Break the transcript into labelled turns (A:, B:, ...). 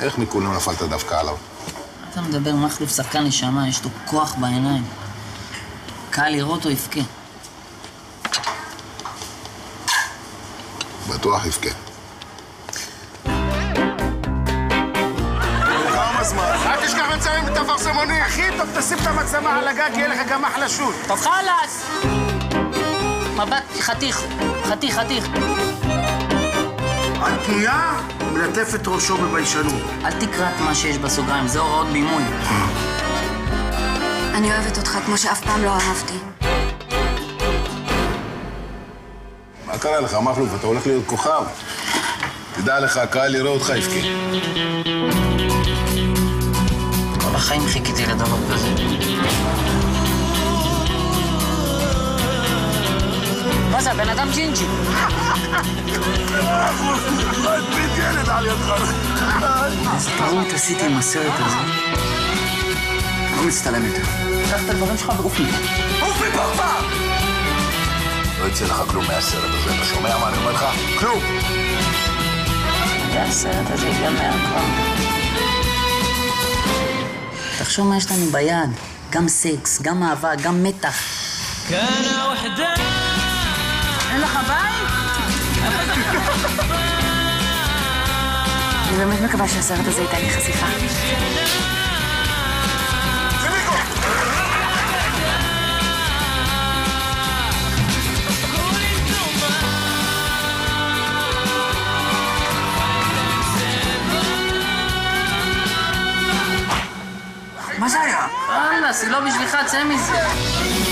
A: איך מכולם נפלת דווקא עליו?
B: אתה מדבר, מכלוף שחקן נשמה, יש לו כוח בעיניים. קל לראות או יבכה.
A: בטוח יבכה.
C: אל תשכח לצלם את הפרסמונים. אחי, טוב, תשים את המצלמה על הגג, יהיה לך גם אחלה שוט.
B: טוב, חלאס! מבט חתיך, חתיך, חתיך.
C: את פנויה? מלטף את ראשו בביישנות.
B: אל תקרא את מה שיש בסוגריים, זה הוראות בימוי.
D: אני אוהבת אותך כמו שאף פעם לא אהבתי.
A: מה קרה לך, מכלוף? אתה הולך להיות כוכב. תדע לך, הקהל יראה אותך יבכה.
B: כל החיים חיכיתי לדבר כזה. מה זה, הבן אדם ג'ינג'י.
C: ילד על ידך.
B: איזה טעות עשיתי עם הסרט הזה.
C: לא מצטלם יותר.
B: קח את הדברים שלך ועוף מפה.
C: עוף מפה כבר!
A: לא יצא לך כלום מהסרט הזה, אתה שומע מה אני אומר לך? כלום!
B: והסרט הזה ייגמר כבר. תחשוב מה יש לנו ביד. גם סקס, גם אהבה, גם מתח.
D: אני באמת מקווה שהסרט הזה ייתן לי חשיפה.
C: מה זה היה?
B: חלאס, היא לא בשבילך, צא מזה.